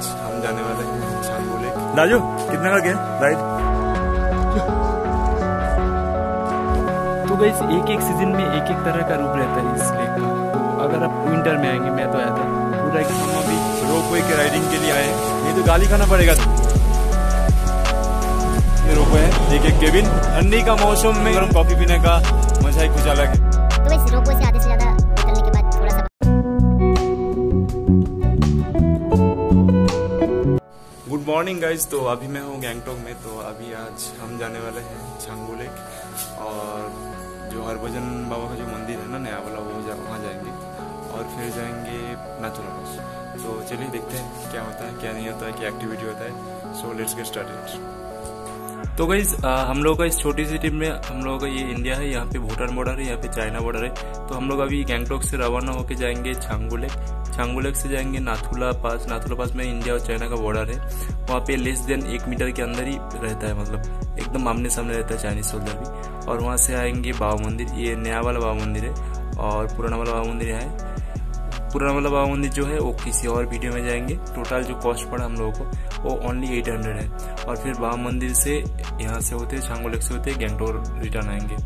आज हम जाने वाले हैं राजू कितने का गया? राइड तो गई एक एक सीज़न में एक एक तरह का रूप रहता है इस लेक का। तो अगर आप विंटर में आएँगे मैं तो आया था। पूरा एक हम अभी रोपवे के राइडिंग के लिए आए नहीं तो गाली खाना पड़ेगा ये रोपवे है। एक एक केबिन ठंडी का मौसम में गर्म कॉफ़ी पीने का मज़ा ही कुछ अलग है। तो वैसे रोपवे से आधे से ज़्यादा मॉर्निंग गाइज़ तो अभी मैं हूँ गैंगटोक में तो अभी आज हम जाने वाले हैं छांगू लेक और जो हरभजन बाबा का जो मंदिर है ना नया वाला वो जा, वहाँ जाएँगे और फिर जाएँगे नाथुला पास तो चलिए देखते हैं क्या होता है क्या नहीं होता है क्या एक्टिविटी होता है। सो लेट्स गेट स्टार्टेड तो गई हम लोग का इस छोटी सी टीम में हम लोगों का ये इंडिया है यहाँ पे भूटान बॉर्डर है यहाँ पे चाइना बॉर्डर है। तो हम लोग अभी गैंगटोक से रवाना होकर जाएँगे छांगू लेक छांगू लेक से जाएँगे नाथुला पास। नाथुला पास में इंडिया और चाइना का बॉर्डर है। वहाँ पे लेस देन एक मीटर के अंदर ही रहता है मतलब एकदम आमने सामने रहता है चाइनीज़ सोल्जर भी। और वहाँ से आएँगे बाबा मंदिर। ये नया वाला बाबा मंदिर है और पुराना वाला बाबा मंदिर है। पुराना वाला बाबा मंदिर जो है, वो किसी और वीडियो में जाएँगे। टोटल जो कॉस्ट पड़ा हम लोगों को, वो ओनली एट हंड्रेड है। और फिर बाबा मंदिर से यहाँ से होते छांगोलेक से होते गैंगटोर रिटर्न आएँगे।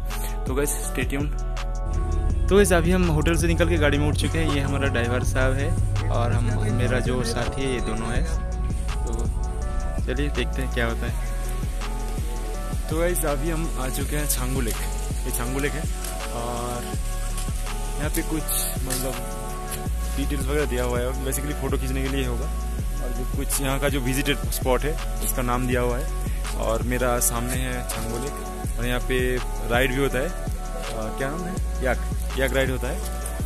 तो गैस स्टेट्यून तो वैसे अभी हम होटल से निकल के गाड़ी में उठ चुके हैं। ये हमारा ड्राइवर साहब है और हम, मेरा जो साथी है, ये दोनों है। तो चलिए देखते हैं क्या होता है। तो वैसे अभी हम आ चुके हैं छांगू लेक। ये छांगू लेक है और यहाँ पे कुछ मतलब डिटेल्स वगैरह दिया हुआ है। बेसिकली फ़ोटो खींचने के लिए होगा। और जो कुछ यहाँ का जो विजिटेड स्पॉट है, उसका नाम दिया हुआ है। और मेरा सामने है छांगू लेक। और यहाँ पे राइड भी होता है। आ, क्या नाम है? याक याक राइड होता है।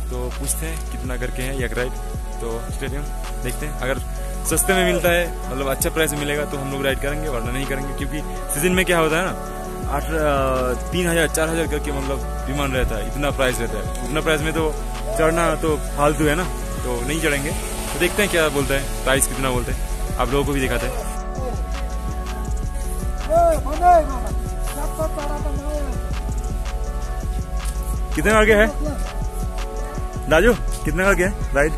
तो पूछते हैं कितना करके हैं याक राइड तो स्टेडियम देखते हैं। अगर सस्ते में मिलता है मतलब अच्छा प्राइस मिलेगा तो हम लोग राइड करेंगे वरना नहीं करेंगे। क्योंकि सीज़न में क्या होता है ना आठ तीन हज़ार चार हज़ार करके मतलब डिमांड रहता है इतना प्राइस रहता है। उतना प्राइस में तो चढ़ना तो फालतू है ना तो नहीं चढ़ेंगे। तो देखते हैं क्या बोलते हैं प्राइस कितना बोलते हैं। आप लोगों को भी दिखाते हैं। कितने का गया है? राजू कितने का गया राइड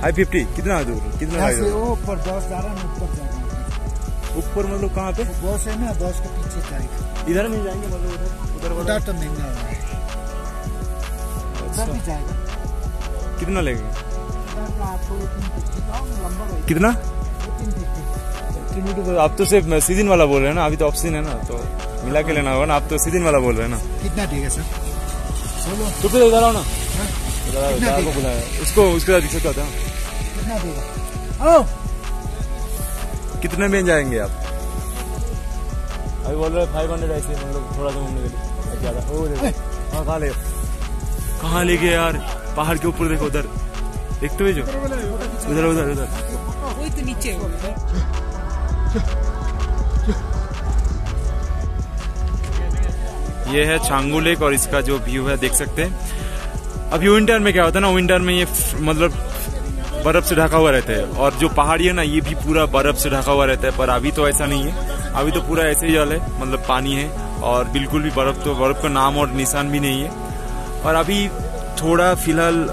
फाइव फिफ्टी कितना दूर? कितना ऊपर बस जा रहा है ऊपर जा रहा ऊपर मतलब कहाँ पे? बस है ना बस के पीछे जाएगा। इधर नहीं जाएँगे मतलब उधर उधर तो महँगा है। उधर भी जाएगा। कितना लगेगा लंबा रहेगा कितना? आप तो सिर्फ़ सीज़न वाला बोल रहे हैं ना अभी तो ऑफ़ सीज़न है ना तो मिला के लेना होगा ना आप तो सीज़न वाला बोल रहे हैं ना। कितना देगा सर? बोलो तो फिर इधर आओ ना? हाँ? को बुलाया उसको उसके साथ दिक्कत होता है। कितना देगा कितने में जाएँगे आप? अभी बोल रहे फाइव हंड्रेड ऐसे मतलब थोड़ा सा घूमने के लिए। ज़्यादा। ओ देखो हाँ कहाँ ले। कहाँ ले गए यार? पहाड़ के ऊपर देखो उधर। देखते हुए जो? उधर उधर उधर वही तो नीचे ये है छांगू लेक और इसका जो व्यू है, देख सकते हैं। अभी विंटर में क्या होता है ना विंटर में ये मतलब बर्फ़ से ढका हुआ रहता है। और जो पहाड़ी है ना, ये भी पूरा बर्फ़ से ढका हुआ रहता है, पर अभी तो ऐसा नहीं है। अभी तो पूरा ऐसे ही जल है मतलब पानी है, और बिल्कुल भी बर्फ़ तो बर्फ़ का नाम और निशान भी नहीं है। और अभी थोड़ा फ़िलहाल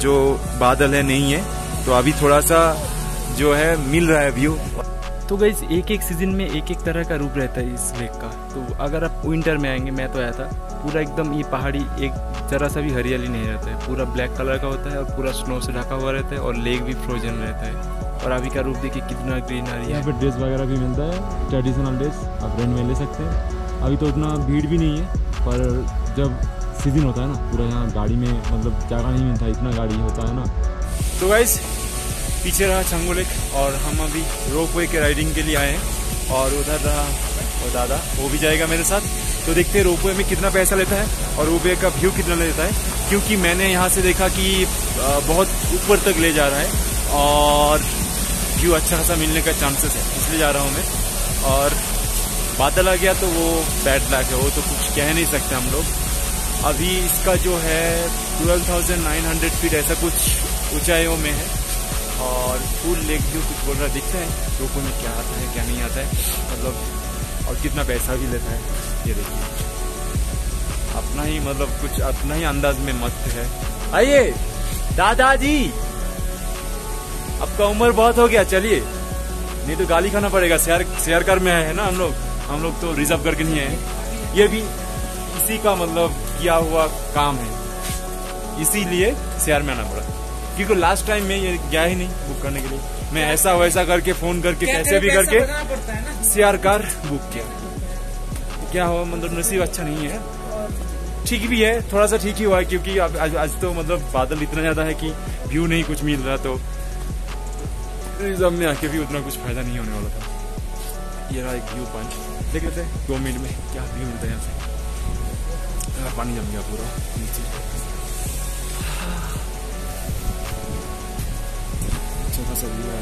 जो बादल है, नहीं है। तो अभी थोड़ा सा जो है, मिल रहा है व्यू तो गई एक एक सीज़न में एक एक तरह का रूप रहता है इस लेक का। तो अगर आप विंटर में आएँगे मैं तो आया था पूरा एकदम ये पहाड़ी एक जरा सा भी हरियाली नहीं रहता है। पूरा ब्लैक कलर का होता है और पूरा स्नो से ढका हुआ रहता है और लेक भी फ्रोजन रहता है। और अभी का रूप देखिए कितना ग्रीनरी है। यहाँ पे ड्रेस वगैरह भी मिलता है ट्रेडिशनल ड्रेस आप रेंट में ले सकते हैं। अभी तो उतना भीड़ भी नहीं है पर जब सीज़न होता है ना पूरा यहाँ गाड़ी में मतलब जगह नहीं मिलता इतना गाड़ी होता है ना। तो गाइज़ पीछे रहा छंगू लेक और हम अभी रोप वे के राइडिंग के लिए आए हैं। और उधर रहा वो दादा वो भी जाएगा मेरे साथ। तो देखते हैं रोप वे में कितना पैसा लेता है और रोपवे का व्यू कितना लेता है। क्योंकि मैंने यहाँ से देखा कि बहुत ऊपर तक ले जा रहा है और व्यू अच्छा खासा मिलने का चांसेस है। इसलिए जा रहा हूँ मैं। और बादल आ गया तो वो बैड लैक है। वो तो कुछ कह नहीं सकते हम लोग। अभी इसका जो है 12,900 फीट ऐसा कुछ ऊंचाइयों में है। और फुल लेक व्यू कुछ बोल रहा दिखता है। रोको में क्या आता है, क्या नहीं आता है। मतलब और कितना पैसा भी लेता है, ये देखिए। अपना ही मतलब कुछ अपना ही अंदाज में मत है। आइए, दादाजी! आपका उम्र बहुत हो गया, चलिए। नहीं तो गाली खाना पड़ेगा, शेयर शेयर कर में है ना हम लोग। हम लोग तो रिज़र्व करके नहीं है। ये भी इसी का मतलब किया हुआ काम है। इसीलिए शेयर में आना पड़ा। क्योंकि लास्ट टाइम में ये गया ही नहीं बुक करने के लिए। मैं ऐसा वैसा करके फ़ोन करके कैसे भी करके है कार बुक किया। क्या हुआ मतलब नसीब अच्छा नहीं है। ठीक भी है थोड़ा सा ठीक ही हुआ है क्योंकि आज, आज तो मतलब बादल इतना ज़्यादा है कि व्यू नहीं कुछ मिल रहा तो में आके भी उतना कुछ फ़ायदा नहीं होने वाला था। ये रहा एक व्यू पॉइंट देख लेते हैं दो मिनट में क्या व्यू मिलता है यहाँ से। पानी जम गया पूरा। नीचे। अच्छा खासा व्यू है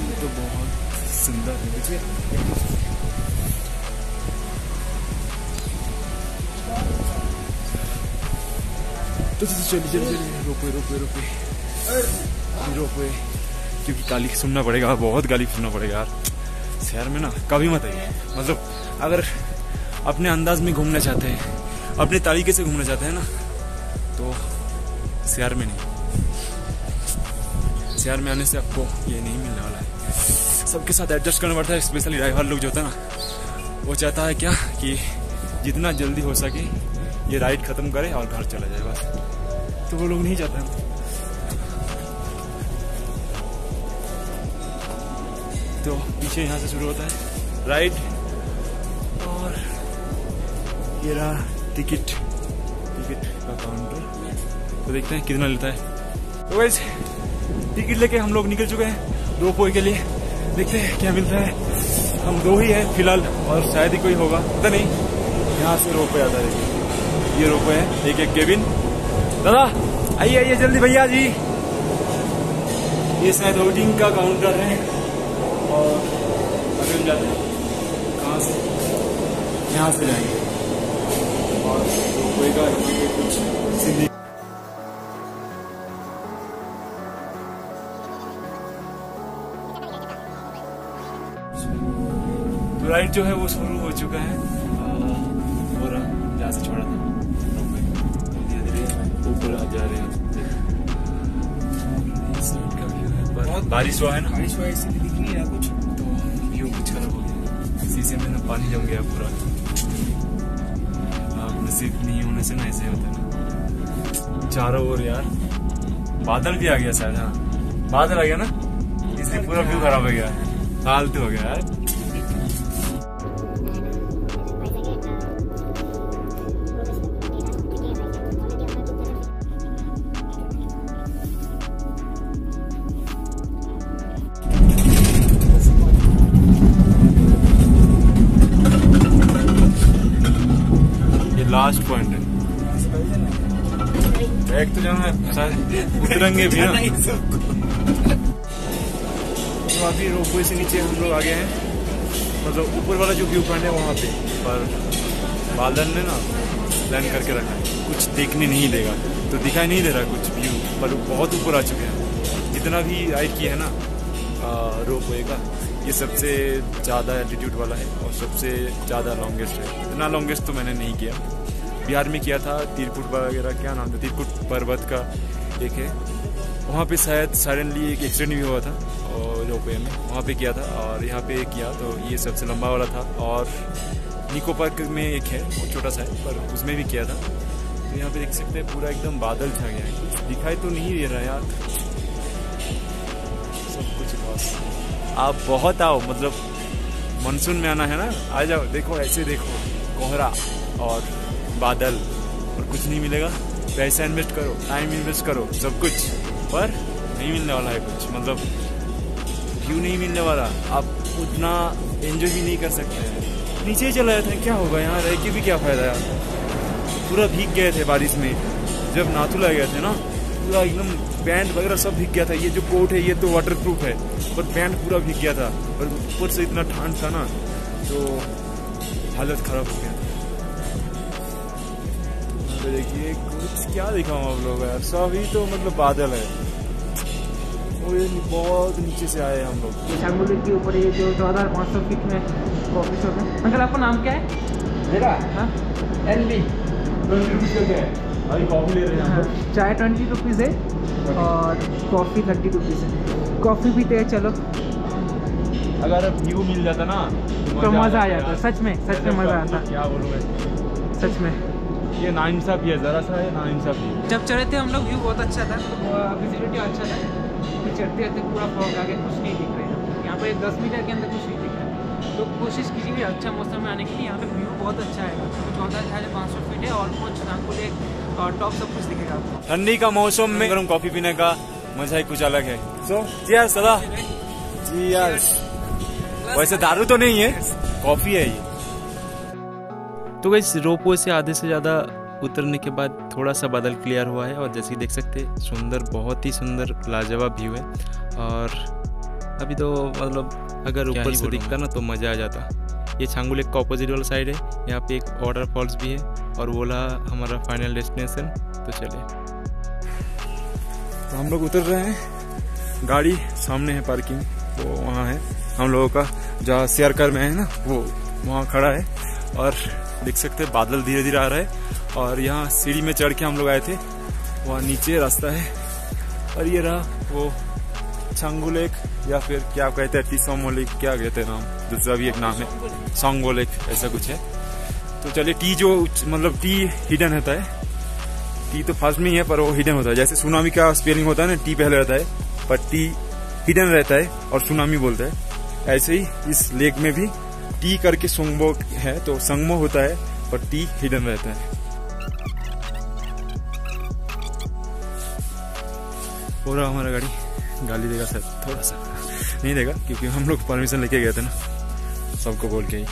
ये तो बहुत सुंदर है, देखिए। तो चलिए चलिए चलिए रोपे रोपे रोपे रोपे क्योंकि गाली सुनना पड़ेगा, बहुत गाली सुनना पड़ेगा यार। शहर में ना, कभी मत आइए। मतलब अगर अपने अंदाज में घूमना चाहते हैं, अपने तरीके से घूमना चाहते हैं ना तो शहर में नहीं। शहर में आने से आपको ये नहीं मिलने वाला है। सबके साथ एडजस्ट करना पड़ता है स्पेशली ड्राइवर लोग जो होता है ना। वो चाहता है क्या कि जितना जल्दी हो सके ये राइड खत्म करे और घर चला जाए बस। तो वो लोग नहीं चाहते हैं। तो पीछे यहाँ से शुरू होता है राइड और ये रहा टिकट टिकट का काउंटर तो देखते हैं कितना लेता है। तो वैसे टिकट लेके हम लोग निकल चुके हैं दो पोई के लिए। देखते हैं क्या मिलता है। हम दो ही है फ़िलहाल, और शायद ही कोई होगा। पता नहीं। यहाँ से रोपे आता है। ये रोपे है। एक एक केबिन। दादा, आइए आइए जल्दी भैया जी। ये शायद होल्डिंग का काउंटर है। और अभी हम जाते हैं। कहाँ से? यहाँ से जाएँगे। और रोपवे का कुछ सीधी जो है वो शुरू हो चुका है। और जहाँ से छोड़ा था। धीरे धीरे ऊपर जा रहे हैं। इस है पर बारिश हुआ है ना? बारिश हुआ इसलिए दिख नहीं रहा कुछ। तो व्यू कुछ खराब हो गया। शीशे में ना पानी जम गया पूरा। अब नसीब नहीं होने से ना ऐसे होता है ना। चारों ओर यार। बादल भी आ गया शायद हाँ। बादल आ गया ना? इसलिए पूरा व्यू खराब हो गया। फालतू हो गया यार। उतरेंगे भी ना तो अभी रोपवे से नीचे हम लोग आ गए हैं। मतलब ऊपर वाला जो व्यू पॉइंट है वहाँ पे पर बादल ने ना प्लान करके रखा है। कुछ देखने नहीं देगा। तो दिखाई नहीं दे रहा कुछ व्यू पर बहुत ऊपर आ चुके हैं। जितना भी राइड किया है ना रोपवे का ये सबसे ज़्यादा एल्टीट्यूड वाला है और सबसे ज़्यादा लॉन्गेस्ट है। इतना लॉन्गेस्ट तो मैंने नहीं किया। बिहार में किया था तिरकुट वगैरह क्या नाम था तिरकुट पर्वत का एक है। वहाँ पे शायद सडनली एक एक्सीडेंट भी हुआ था, और रोपवे में, वहाँ पे किया था, और यहाँ पे किया तो ये सबसे लंबा वाला था। और निको पार्क में एक है, वो छोटा सा है, पर उसमें भी किया था। तो यहाँ पे देख सकते हैं, पूरा एकदम बादल छा गया है। कुछ दिखाई तो नहीं दे रहा यार। सब कुछ बस। आप बहुत आओ मतलब मानसून में आना है ना? आ जाओ, देखो, ऐसे देखो, कोहरा, और बादल और कुछ नहीं मिलेगा। पैसा इन्वेस्ट करो टाइम इन्वेस्ट करो, सब कुछ। पर नहीं मिलने वाला है कुछ मतलब क्यों नहीं मिलने वाला। आप उतना एंजॉय भी नहीं कर सकते हैं। नीचे ही चला जाते हैं क्या होगा यहाँ? रह के भी क्या फ़ायदा यार? पूरा भीग गए थे बारिश में। जब नाथुला गए थे ना, पूरा एकदम पैंट वगैरह सब भीग गया था। ये जो कोट है, ये तो वाटर प्रूफ है, पर पैंट पूरा भीग गया था। और ऊपर से इतना ठंड था ना तो हालत खराब हो गया। तो देखिए कुछ क्या दिखाऊँ आप लोग यार? सभी तो मतलब बादल है। बहुत नीचे से आए हम लोग। के ऊपर ये जो चौदह पाँच सौ फीट में ऑफ़िस होगा अंकल आपका नाम क्या है? मेरा? हाँ। एल बी अभी कॉफ़ी ले रहे हैं चाय ट्वेंटी रुपीज़ है और कॉफ़ी थर्टी रुपीज़ है। कॉफ़ी पीते हैं चलो। अगर व्यू मिल जाता ना तो मज़ा आ जाता सच में सच में मज़ा आता। क्या बोलूँ मैं? सच में। ये नाइंसाफी है ज़रा सा है नाइंसाफी है जब चढ़े थे हम लोग व्यू बहुत अच्छा था। तो विजिबिलिटी अच्छा था। चढ़ते चढ़ते पूरा फॉग आ गया कुछ नहीं दिख रहा है। यहाँ पे दस मीटर के अंदर कुछ नहीं दिख रहा है। तो कोशिश कीजिए अच्छा मौसम में आने के लिए यहाँ पे व्यू बहुत अच्छा है। चौदह हज़ार पाँच सौ फीट है ऑलमोस्ट नागपुर एक और टॉप सब कुछ दिखेगा आपको। ठंडी का मौसम में गर्म कॉफ़ी पीने का मज़ा ही कुछ अलग है। सो जी सदा जी वैसे दारू तो नहीं है कॉफ़ी है ये। तो गई रोपवे से आधे से ज़्यादा उतरने के बाद थोड़ा सा बादल क्लियर हुआ है और जैसे कि देख सकते हैं सुंदर बहुत ही सुंदर लाजवाब व्यू है। और अभी तो मतलब अगर ऊपर ही से दिखता ना तो मज़ा आ जाता। ये छांगू लेक का ऑपोजिट वाला साइड है यहाँ पे एक वाटर फॉल्स भी है और वो रहा हमारा फाइनल डेस्टिनेशन तो चले तो हम लोग उतर रहे हैं गाड़ी सामने है पार्किंग वो वहाँ है। हम लोगों का जहाँ शेयर कर में है ना वो वहाँ खड़ा है। और देख सकते हैं। बादल धीरे धीरे आ रहा है। और यहाँ सीढ़ी में चढ़ के हम लोग आए थे। वहाँ नीचे रास्ता है। और ये रहा वो छंगू लेक या फिर क्या कहते हैं टीसोमो लेक क्या कहते हैं नाम? दूसरा भी एक नाम है। सोंगो लेक। ऐसा कुछ है। तो चलिए टी जो मतलब टी हिडन रहता है। टी तो फ़र्स्ट में ही है पर वो हिडन होता है। जैसे सुनामी का स्पेलिंग होता है ना टी पहले रहता है। पर टी हिडन रहता है और सुनामी बोलता है। ऐसे ही इस लेक में भी टी करके संगमो है तो संगमो होता है और टी हिडन रहता है। हो रहा हमारा गाड़ी। गाली देगा सर, थोड़ा सा। नहीं देगा, क्योंकि हम लोग परमिशन लेके गए थे ना। सबको बोल के ही।